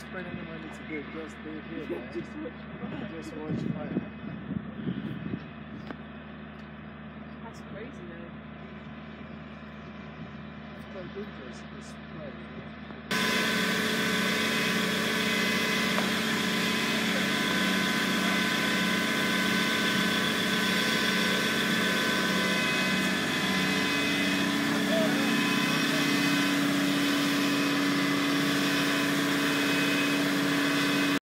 spend any money to go. Just stay here, man. Just watch fire. That's crazy, man. It's quite dangerous. It's quite